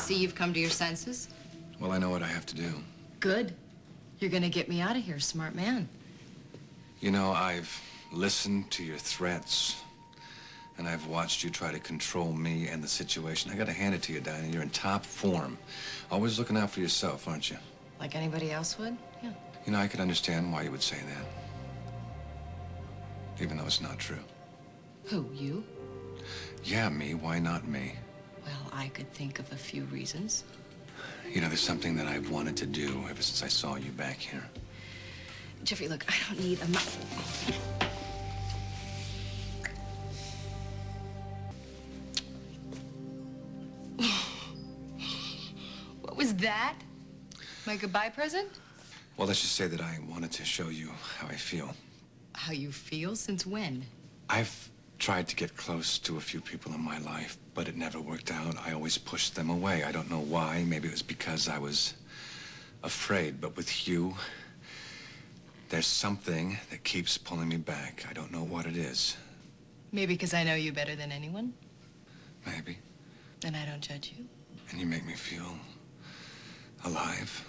See, you've come to your senses. Well, I know what I have to do. Good. You're gonna get me out of here, smart man. You know, I've listened to your threats, and I've watched you try to control me and the situation. I gotta hand it to you, Dinah. You're in top form. Always looking out for yourself, aren't you? Like anybody else would? Yeah. You know, I could understand why you would say that. Even though it's not true. Who, you? Yeah, me. Why not me? I could think of a few reasons. You know, there's something that I've wanted to do ever since I saw you back here. Jeffrey, look, I don't need a What was that? My goodbye present? Well, let's just say that I wanted to show you how I feel. How you feel? Since when? I've tried to get close to a few people in my life, but it never worked out. I always pushed them away. I don't know why. Maybe it was because I was afraid. But with you, there's something that keeps pulling me back. I don't know what it is. Maybe because I know you better than anyone, Maybe. and I don't judge you. And you make me feel alive.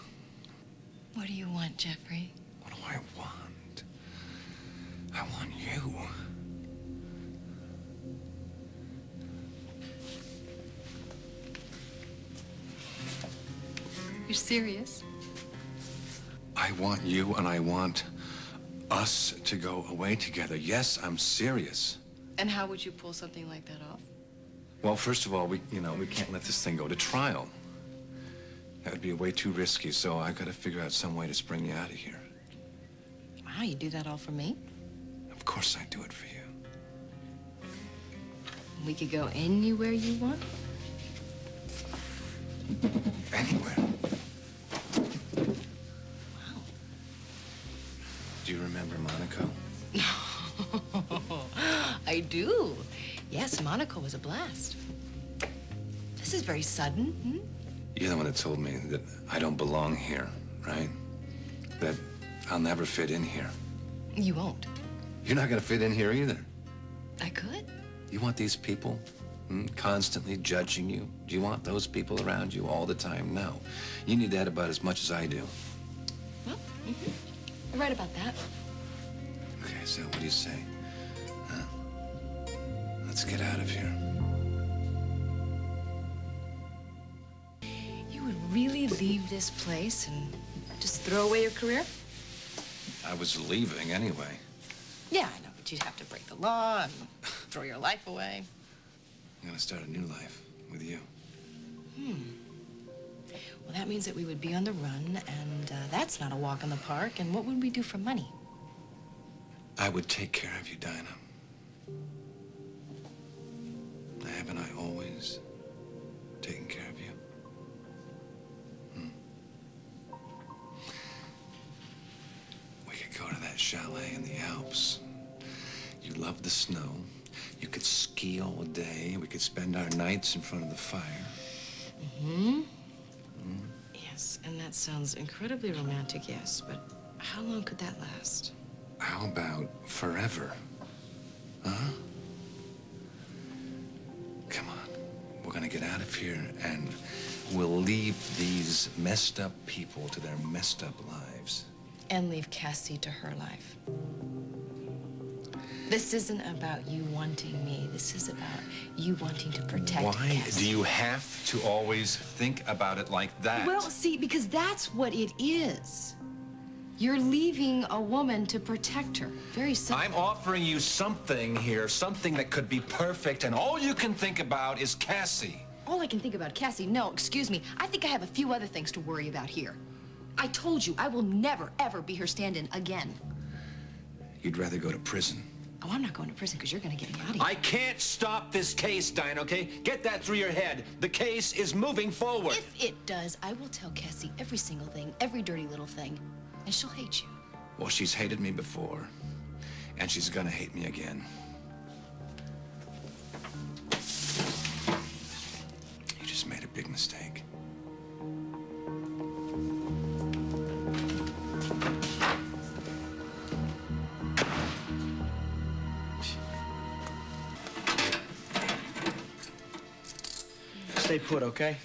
What do you want, Jeffrey? What do I want? I want you. You're serious? I want you and I want us to go away together. Yes, I'm serious. And how would you pull something like that off? Well, first of all, we, you know, we can't let this thing go to trial. That would be way too risky, so I gotta figure out some way to spring you out of here. Wow, you do that all for me? Of course I do it for you. We could go anywhere you want? Anywhere. I do. Yes, Monaco was a blast. This is very sudden. Hmm? You're the one that told me that I don't belong here, right? That I'll never fit in here. You won't. You're not gonna fit in here either. I could. You want these people hmm, constantly judging you? Do you want those people around you all the time? No. You need that about as much as I do. Well, mhm. You're right about that. Okay, so what do you say? Huh? Let's get out of here. You would really leave this place and just throw away your career? I was leaving anyway. Yeah, I know, but you'd have to break the law and throw your life away. I'm gonna start a new life with you. Hmm. Well, that means that we would be on the run, and uh, that's not a walk in the park. And what would we do for money? I would take care of you, Dinah. Haven't I always taken care of you? Hmm. We could go to that chalet in the Alps. You love the snow. You could ski all day. We could spend our nights in front of the fire. Mm-hmm. Yes, and that sounds incredibly romantic, yes, but how long could that last? How about forever? Huh? Come on. We're gonna get out of here and we'll leave these messed up people to their messed up lives. And leave Cassie to her life. This isn't about you wanting me. This is about you wanting to protect Why Cassie. do you have to always think about it like that? Well, see, because that's what it is. You're leaving a woman to protect her. Very simple. I'm offering you something here, something that could be perfect, and all you can think about is Cassie. All I can think about, Cassie, no, excuse me. I think I have a few other things to worry about here. I told you I will never, ever be her stand-in again. You'd rather go to prison. Oh, I'm not going to prison because you're going to get me out of here. I can't stop this case, Dine, okay? Get that through your head. The case is moving forward. If it does, I will tell Cassie every single thing, every dirty little thing, and she'll hate you. Well, she's hated me before, and she's gonna hate me again. You just made a big mistake. Stay put, okay?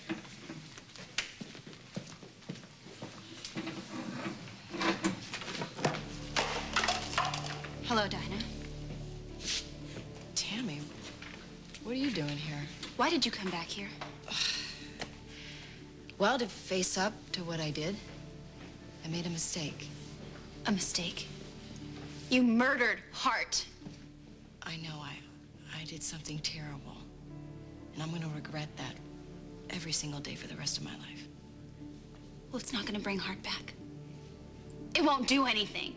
Did you come back here? Well, to face up to what I did. I made a mistake. A mistake? You murdered Hart. I know I, I did something terrible. And I'm gonna regret that every single day for the rest of my life. Well, it's not gonna bring Hart back. It won't do anything.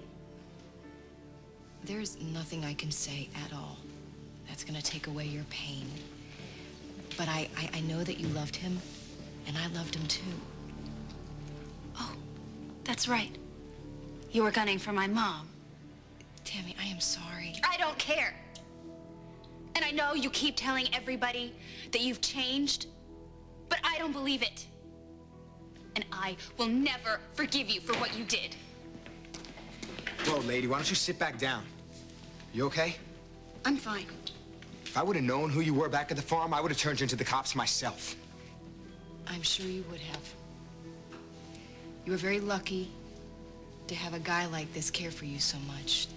There's nothing I can say at all that's gonna take away your pain. But I, I, I know that you loved him, and I loved him too. Oh, that's right. You were gunning for my mom. Tammy, I am sorry. I don't care. And I know you keep telling everybody that you've changed, but I don't believe it. And I will never forgive you for what you did. Whoa, lady, why don't you sit back down? You okay? I'm fine. If I would have known who you were back at the farm, I would have turned you into the cops myself. I'm sure you would have. You were very lucky to have a guy like this care for you so much.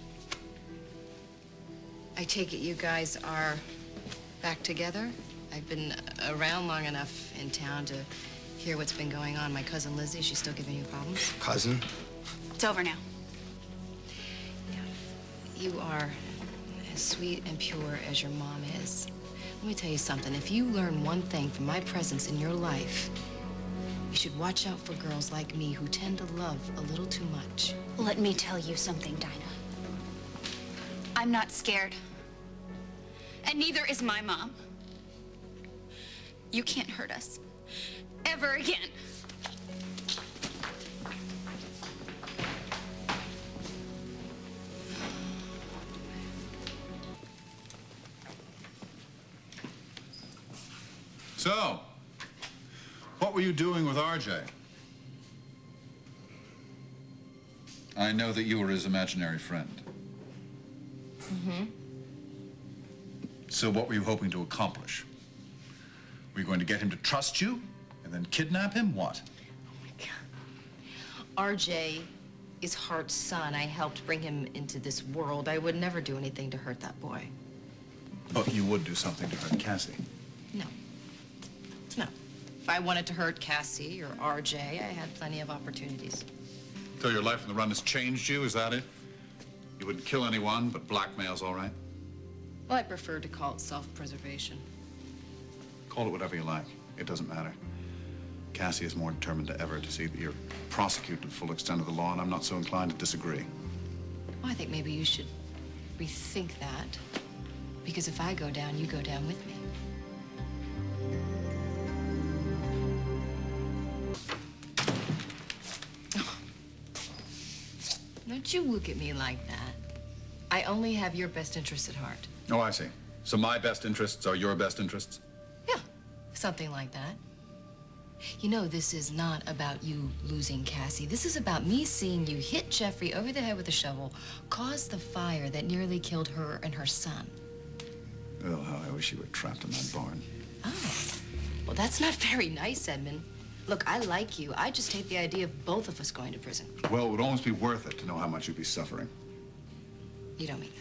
I take it you guys are back together? I've been around long enough in town to hear what's been going on. My cousin Lizzie, she's still giving you problems? Cousin? It's over now. Yeah. You are as sweet and pure as your mom is. Let me tell you something. If you learn one thing from my presence in your life, you should watch out for girls like me who tend to love a little too much. Let me tell you something, Dinah. I'm not scared. And neither is my mom. You can't hurt us. Ever again. So, what were you doing with RJ? I know that you were his imaginary friend. Mm-hmm. So what were you hoping to accomplish? Were you going to get him to trust you and then kidnap him? What? Oh my God. RJ is Hart's son. I helped bring him into this world. I would never do anything to hurt that boy. But you would do something to hurt Cassie. No. No. If I wanted to hurt Cassie or RJ, I had plenty of opportunities. So your life on the run has changed you, is that it? You wouldn't kill anyone, but blackmail's all right? Well, I prefer to call it self-preservation. Call it whatever you like. It doesn't matter. Cassie is more determined than ever to see that you're prosecuted to the full extent of the law, and I'm not so inclined to disagree. Well, I think maybe you should rethink that. Because if I go down, you go down with me. Don't you look at me like that. I only have your best interests at heart. Oh, I see. So my best interests are your best interests? Yeah, something like that. You know, this is not about you losing Cassie. This is about me seeing you hit Jeffrey over the head with a shovel, cause the fire that nearly killed her and her son. Oh, how I wish you were trapped in that barn. Oh, well, that's not very nice, Edmund. Look, I like you. I just hate the idea of both of us going to prison. Well, it would almost be worth it to know how much you'd be suffering. You don't mean that.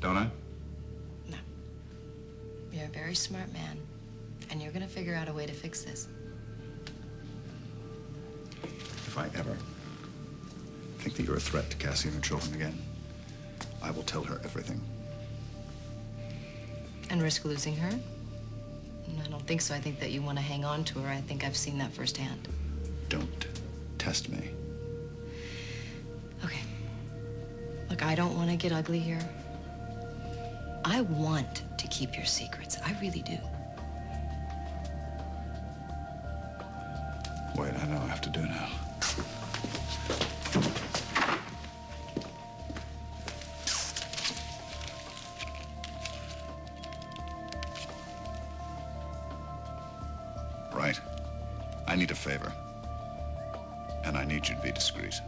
Don't I? No. You're a very smart man, and you're gonna figure out a way to fix this. If I ever think that you're a threat to Cassie and her children again, I will tell her everything. And risk losing her? I don't think so. I think that you want to hang on to her. I think I've seen that firsthand. Don't test me. Okay. Look, I don't want to get ugly here. I want to keep your secrets. I really do. Wait, I know I have to do now. Need a favor. And I need you to be discreet.